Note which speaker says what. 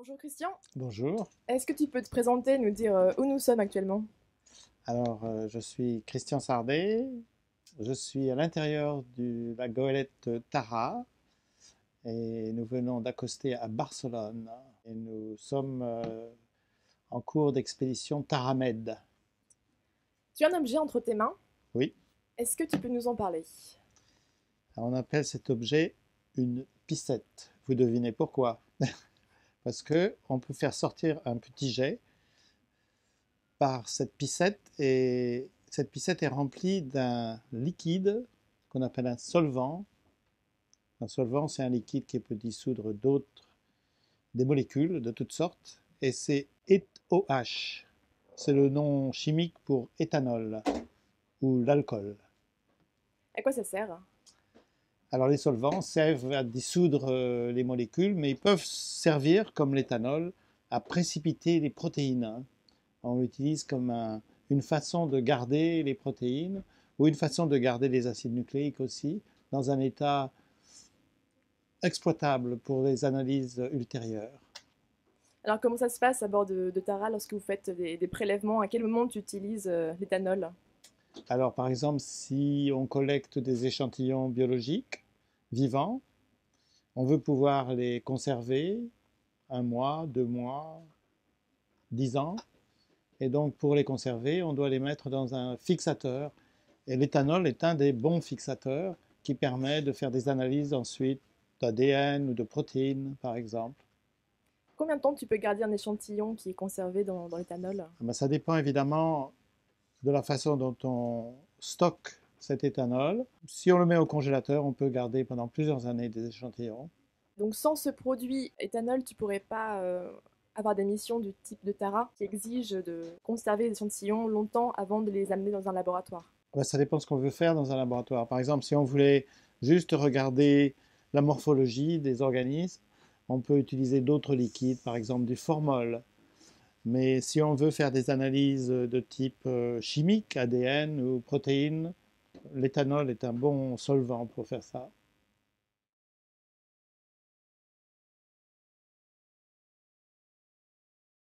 Speaker 1: Bonjour Christian,
Speaker 2: Bonjour.
Speaker 1: est-ce que tu peux te présenter, nous dire euh, où nous sommes actuellement?
Speaker 2: Alors, euh, je suis Christian Sardet. Je suis à l'intérieur de la goélette Tara et nous venons d'accoster à Barcelone. Et nous sommes euh, en cours d'expédition Taramed.
Speaker 1: Tu as un objet entre tes mains?
Speaker 2: Oui.
Speaker 1: Est-ce que tu peux nous en parler?
Speaker 2: Alors, on appelle cet objet une piscette. Vous devinez pourquoi? Parce que on peut faire sortir un petit jet par cette piscette et cette piscette est remplie d'un liquide qu'on appelle un solvant. Un solvant, c'est un liquide qui peut dissoudre d'autres, des molécules de toutes sortes, et c'est ETOH. C'est le nom chimique pour éthanol ou l'alcool.
Speaker 1: À quoi ça sert?
Speaker 2: Alors les solvants servent à dissoudre euh, les molécules, mais ils peuvent servir, comme l'éthanol, à précipiter les protéines. hein. On l'utilise comme un- une façon de garder les protéines ou une façon de garder les acides nucléiques aussi dans un état exploitable pour les analyses ultérieures.
Speaker 1: Alors comment ça se passe à bord de, Tara lorsque vous faites des, des prélèvements? À quel moment tu utilises euh, l'éthanol?
Speaker 2: Alors, par exemple, si on collecte des échantillons biologiques vivants, on veut pouvoir les conserver un mois, deux mois, dix ans. Et donc, pour les conserver, on doit les mettre dans un fixateur. Et l'éthanol est un des bons fixateurs qui permet de faire des analyses ensuite d'ADN ou de protéines, par exemple.
Speaker 1: Combien de temps tu peux garder un échantillon qui est conservé dans, dans l'éthanol?
Speaker 2: Ah ben, ça dépend évidemment de la façon dont on stocke cet éthanol. Si on le met au congélateur, on peut garder pendant plusieurs années des échantillons.
Speaker 1: Donc sans ce produit éthanol, tu pourrais pas euh, avoir des missions du type de Tara qui exigent de conserver les échantillons longtemps avant de les amener dans un laboratoire?
Speaker 2: Ben, ça dépend ce qu'on veut faire dans un laboratoire. Par exemple, si on voulait juste regarder la morphologie des organismes, on peut utiliser d'autres liquides, par exemple du formol. Mais si on veut faire des analyses de type euh, chimique, ADN ou protéines, l'éthanol est un bon solvant pour faire ça.